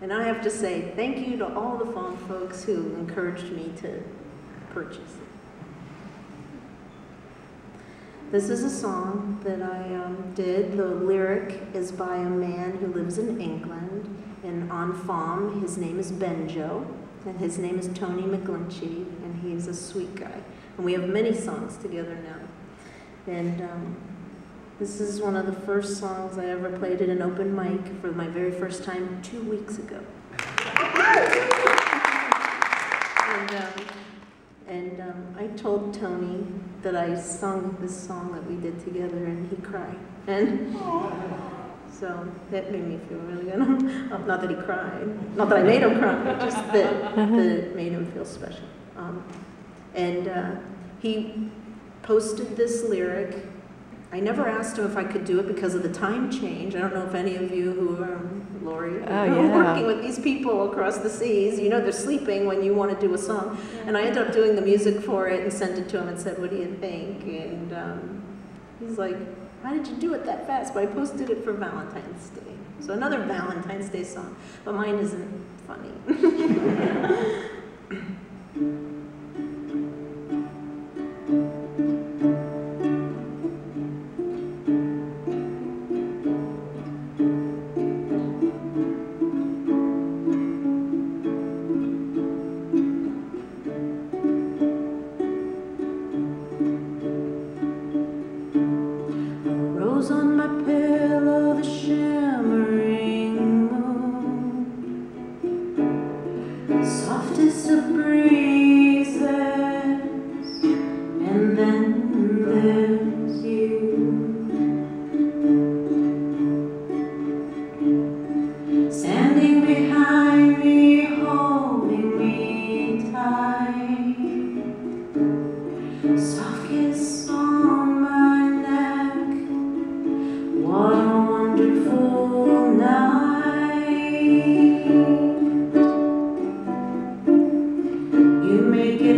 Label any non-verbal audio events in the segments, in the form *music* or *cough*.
And I have to say thank you to all the FAWM folks who encouraged me to purchase it. This is a song that I um, did. The lyric is by a man who lives in England, in Enfam. His name is Benjo, and his name is Tony McGlinchey, and he's a sweet guy. And we have many songs together now. And um, this is one of the first songs I ever played at an open mic for my very first time two weeks ago. and um, and um, I told Tony that I sung this song that we did together, and he cried. And so that made me feel really good. *laughs* Not that he cried, not that I made him cry, but just that, that it made him feel special. Um, and uh, he posted this lyric. I never asked him if I could do it because of the time change. I don't know if any of you who are Lori, oh, yeah. working with these people across the seas, you know they're sleeping when you want to do a song. And I ended up doing the music for it and sent it to him and said, what do you think? And um, he's like, how did you do it that fast? But I posted it for Valentine's Day. So another Valentine's Day song, but mine isn't funny. *laughs* You make it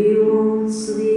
we won't sleep.